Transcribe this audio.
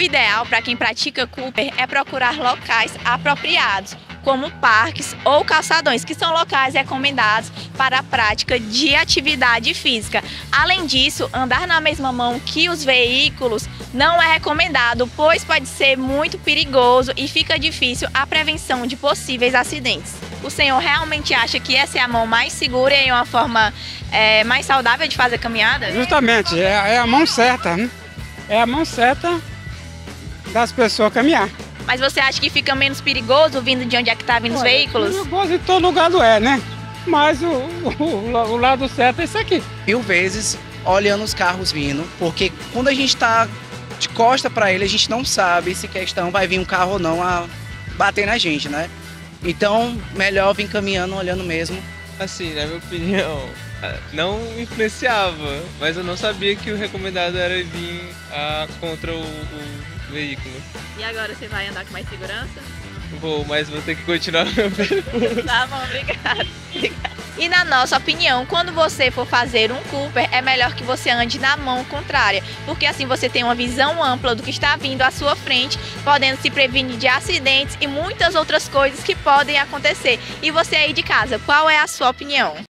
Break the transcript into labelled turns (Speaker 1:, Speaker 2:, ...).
Speaker 1: O ideal para quem pratica Cooper é procurar locais apropriados, como parques ou calçadões, que são locais recomendados para a prática de atividade física. Além disso, andar na mesma mão que os veículos não é recomendado, pois pode ser muito perigoso e fica difícil a prevenção de possíveis acidentes. O senhor realmente acha que essa é a mão mais segura e uma forma é, mais saudável de fazer caminhada?
Speaker 2: Justamente, é, é a mão certa, né? É a mão certa das pessoas caminhar.
Speaker 1: Mas você acha que fica menos perigoso vindo de onde é que tá vindo os veículos?
Speaker 2: Perigoso em todo lugar não é, né? Mas o, o, o lado certo é isso aqui.
Speaker 3: Mil vezes olhando os carros vindo, porque quando a gente tá de costa para ele, a gente não sabe se questão vai vir um carro ou não a bater na gente, né? Então, melhor vir caminhando, olhando mesmo.
Speaker 4: Assim, na minha opinião, não influenciava, mas eu não sabia que o recomendado era vir ah, contra o, o veículo.
Speaker 1: E agora você vai andar com mais segurança?
Speaker 4: Vou, mas vou ter que continuar meu
Speaker 1: percurso. tá bom, obrigada. E na nossa opinião, quando você for fazer um Cooper, é melhor que você ande na mão contrária, porque assim você tem uma visão ampla do que está vindo à sua frente, podendo se prevenir de acidentes e muitas outras coisas que podem acontecer. E você aí de casa, qual é a sua opinião?